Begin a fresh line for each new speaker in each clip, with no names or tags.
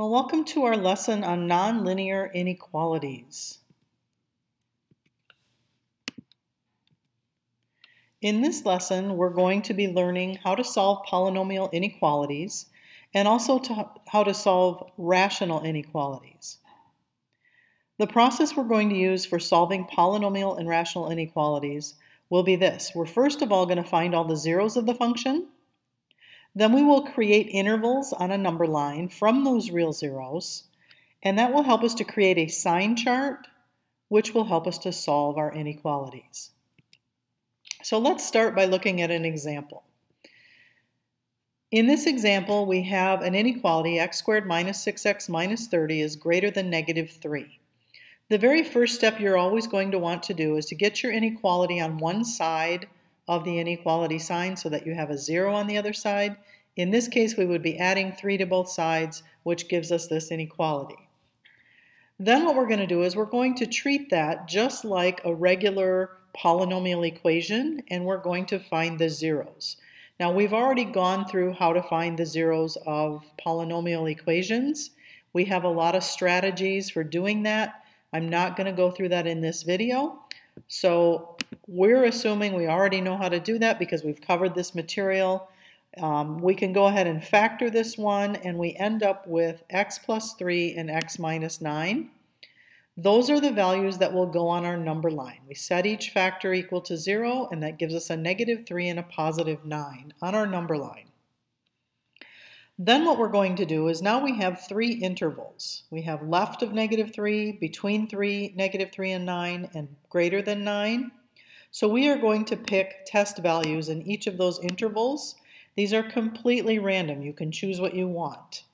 Well, welcome to our lesson on nonlinear inequalities. In this lesson, we're going to be learning how to solve polynomial inequalities and also to how to solve rational inequalities. The process we're going to use for solving polynomial and rational inequalities will be this. We're first of all going to find all the zeros of the function, then we will create intervals on a number line from those real zeros, and that will help us to create a sign chart, which will help us to solve our inequalities. So let's start by looking at an example. In this example, we have an inequality x squared minus 6x minus 30 is greater than negative 3. The very first step you're always going to want to do is to get your inequality on one side of the inequality sign so that you have a zero on the other side. In this case, we would be adding 3 to both sides, which gives us this inequality. Then what we're going to do is we're going to treat that just like a regular polynomial equation, and we're going to find the zeros. Now, we've already gone through how to find the zeros of polynomial equations. We have a lot of strategies for doing that. I'm not going to go through that in this video. So we're assuming we already know how to do that because we've covered this material. Um, we can go ahead and factor this one and we end up with x plus 3 and x minus 9. Those are the values that will go on our number line. We set each factor equal to 0 and that gives us a negative 3 and a positive 9 on our number line. Then what we're going to do is now we have three intervals. We have left of negative 3, between 3, negative 3 and 9, and greater than 9. So we are going to pick test values in each of those intervals. These are completely random. You can choose what you want.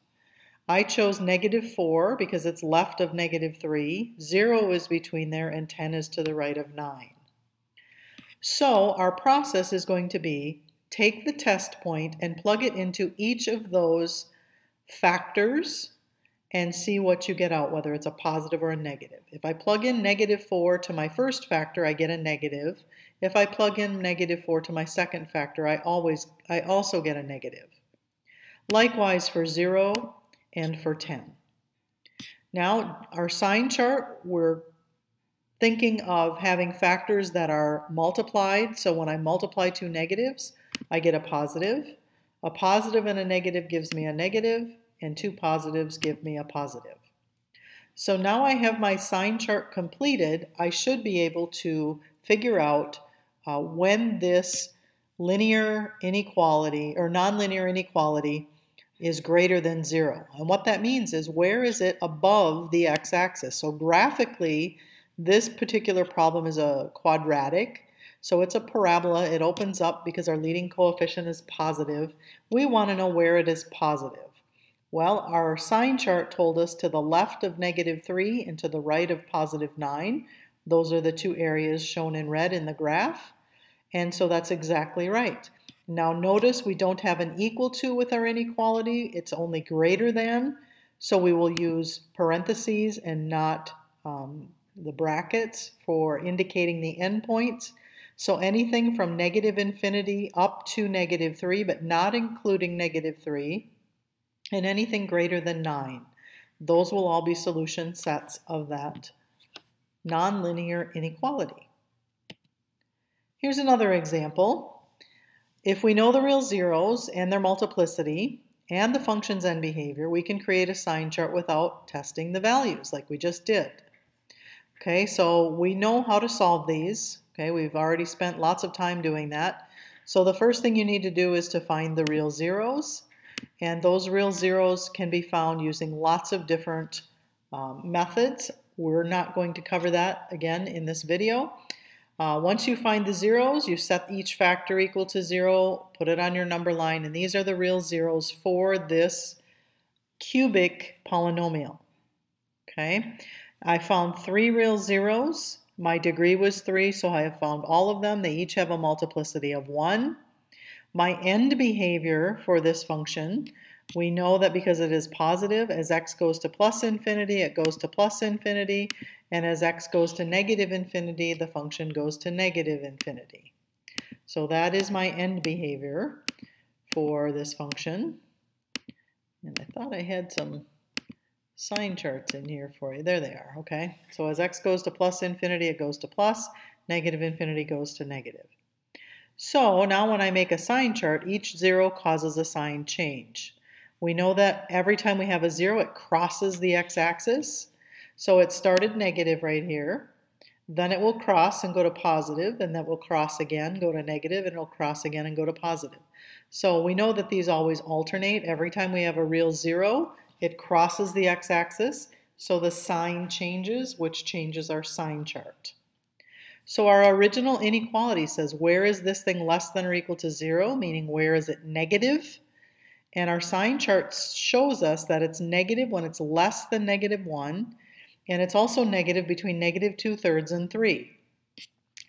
I chose negative 4 because it's left of negative 3. 0 is between there, and 10 is to the right of 9. So our process is going to be take the test point and plug it into each of those factors and see what you get out, whether it's a positive or a negative. If I plug in negative 4 to my first factor, I get a negative. If I plug in negative 4 to my second factor, I, always, I also get a negative. Likewise for 0 and for 10. Now, our sign chart, we're thinking of having factors that are multiplied. So when I multiply two negatives, I get a positive. A positive and a negative gives me a negative, and two positives give me a positive. So now I have my sign chart completed, I should be able to figure out uh, when this linear inequality or nonlinear inequality is greater than zero. And what that means is where is it above the x-axis? So graphically, this particular problem is a quadratic. So it's a parabola. It opens up because our leading coefficient is positive. We want to know where it is positive. Well, our sign chart told us to the left of negative 3 and to the right of positive 9. Those are the two areas shown in red in the graph. And so that's exactly right. Now notice we don't have an equal to with our inequality. It's only greater than. So we will use parentheses and not um, the brackets for indicating the endpoints. So anything from negative infinity up to negative 3, but not including negative 3, and anything greater than 9. Those will all be solution sets of that nonlinear inequality. Here's another example. If we know the real zeros and their multiplicity and the function's end behavior, we can create a sign chart without testing the values like we just did. Okay, so we know how to solve these. Okay, we've already spent lots of time doing that. So the first thing you need to do is to find the real zeros. And those real zeros can be found using lots of different um, methods. We're not going to cover that again in this video. Uh, once you find the zeros, you set each factor equal to zero, put it on your number line, and these are the real zeros for this cubic polynomial. Okay, I found three real zeros. My degree was 3, so I have found all of them. They each have a multiplicity of 1. My end behavior for this function, we know that because it is positive, as x goes to plus infinity, it goes to plus infinity, and as x goes to negative infinity, the function goes to negative infinity. So that is my end behavior for this function. And I thought I had some sign charts in here for you. There they are, okay? So as x goes to plus infinity, it goes to plus. negative infinity goes to negative. So now when I make a sign chart, each zero causes a sign change. We know that every time we have a zero, it crosses the x-axis. So it started negative right here. Then it will cross and go to positive, and that will cross again, go to negative, and it'll cross again and go to positive. So we know that these always alternate. Every time we have a real zero, it crosses the x-axis, so the sign changes, which changes our sign chart. So our original inequality says, where is this thing less than or equal to zero, meaning where is it negative? And our sign chart shows us that it's negative when it's less than negative one, and it's also negative between negative two thirds and three.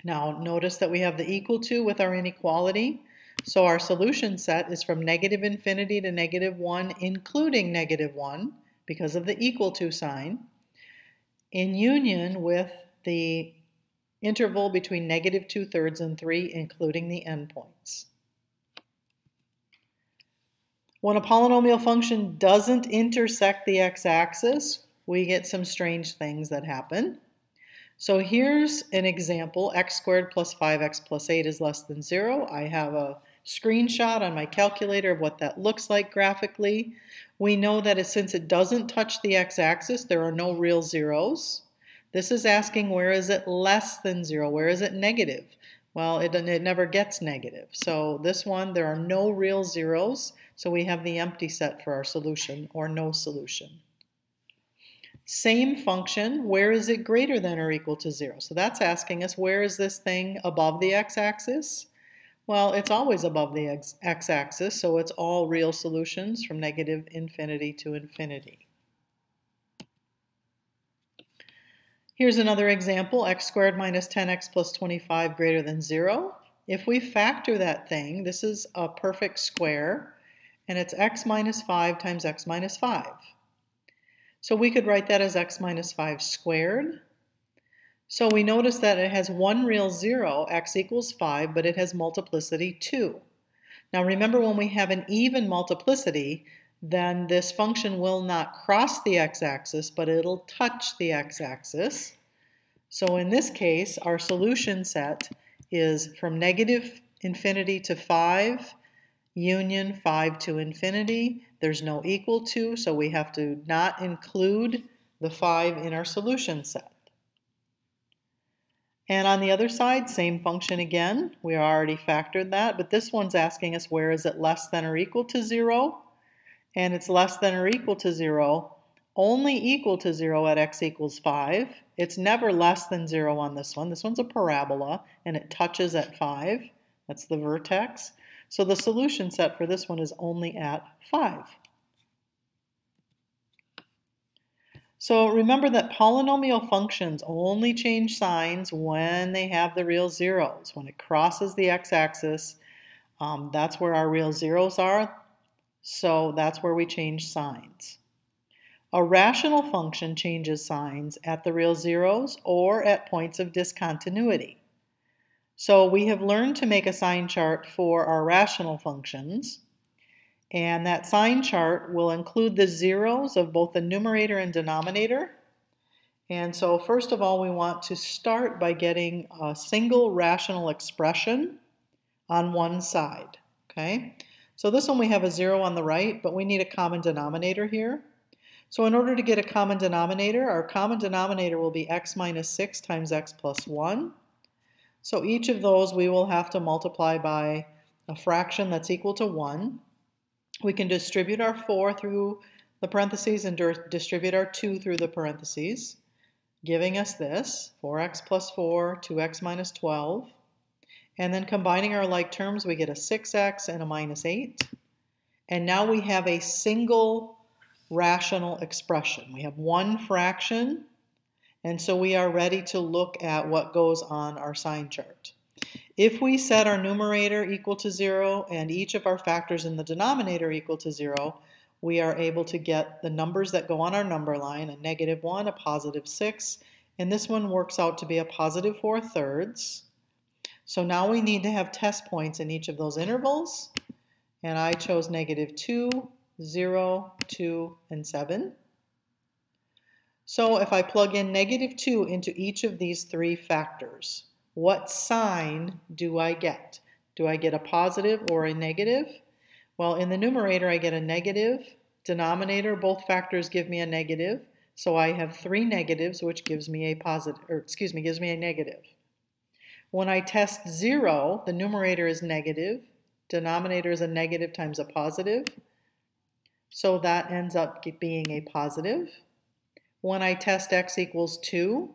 Now notice that we have the equal to with our inequality, so our solution set is from negative infinity to negative 1, including negative 1, because of the equal to sign, in union with the interval between negative 2 thirds and 3, including the endpoints. When a polynomial function doesn't intersect the x-axis, we get some strange things that happen. So here's an example, x squared plus 5x plus 8 is less than 0. I have a screenshot on my calculator of what that looks like graphically. We know that since it doesn't touch the x-axis, there are no real zeros. This is asking where is it less than zero? Where is it negative? Well, it, it never gets negative. So this one, there are no real zeros. So we have the empty set for our solution or no solution. Same function, where is it greater than or equal to zero? So that's asking us where is this thing above the x-axis? Well, it's always above the x-axis, so it's all real solutions from negative infinity to infinity. Here's another example, x squared minus 10x plus 25 greater than 0. If we factor that thing, this is a perfect square, and it's x minus 5 times x minus 5. So we could write that as x minus 5 squared so we notice that it has one real zero, x equals 5, but it has multiplicity 2. Now remember when we have an even multiplicity, then this function will not cross the x-axis, but it'll touch the x-axis. So in this case, our solution set is from negative infinity to 5, union 5 to infinity. There's no equal to, so we have to not include the 5 in our solution set. And on the other side, same function again. We already factored that, but this one's asking us where is it less than or equal to 0? And it's less than or equal to 0, only equal to 0 at x equals 5. It's never less than 0 on this one. This one's a parabola, and it touches at 5. That's the vertex. So the solution set for this one is only at 5. So remember that polynomial functions only change signs when they have the real zeros. When it crosses the x-axis, um, that's where our real zeros are. So that's where we change signs. A rational function changes signs at the real zeros or at points of discontinuity. So we have learned to make a sign chart for our rational functions. And that sign chart will include the zeros of both the numerator and denominator. And so first of all, we want to start by getting a single rational expression on one side, okay? So this one we have a zero on the right, but we need a common denominator here. So in order to get a common denominator, our common denominator will be x minus 6 times x plus 1. So each of those we will have to multiply by a fraction that's equal to 1. We can distribute our 4 through the parentheses and distribute our 2 through the parentheses, giving us this, 4x plus 4, 2x minus 12. And then combining our like terms, we get a 6x and a minus 8. And now we have a single rational expression. We have one fraction, and so we are ready to look at what goes on our sign chart. If we set our numerator equal to 0 and each of our factors in the denominator equal to 0, we are able to get the numbers that go on our number line, a negative 1, a positive 6, and this one works out to be a positive 4 thirds. So now we need to have test points in each of those intervals, and I chose negative 2, 0, 2, and 7. So if I plug in negative 2 into each of these three factors, what sign do I get? Do I get a positive or a negative? Well, in the numerator, I get a negative. Denominator, both factors give me a negative. So I have three negatives, which gives me a positive, or excuse me, gives me a negative. When I test 0, the numerator is negative. Denominator is a negative times a positive. So that ends up being a positive. When I test x equals 2,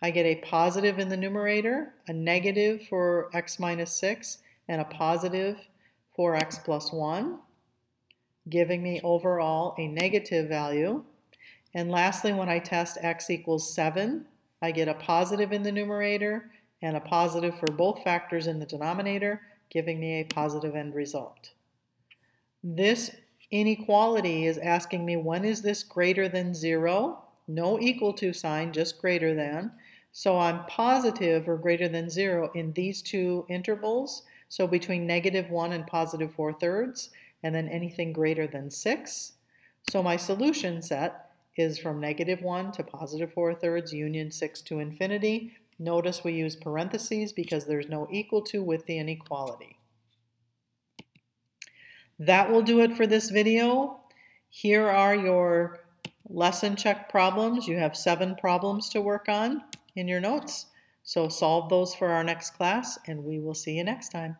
I get a positive in the numerator, a negative for x minus 6, and a positive for x plus 1, giving me overall a negative value. And lastly, when I test x equals 7, I get a positive in the numerator and a positive for both factors in the denominator, giving me a positive end result. This inequality is asking me when is this greater than 0? No equal to sign, just greater than. So I'm positive or greater than 0 in these two intervals, so between negative 1 and positive 4 thirds, and then anything greater than 6. So my solution set is from negative 1 to positive 4 thirds, union 6 to infinity. Notice we use parentheses because there's no equal to with the inequality. That will do it for this video. Here are your lesson check problems. You have seven problems to work on in your notes. So solve those for our next class and we will see you next time.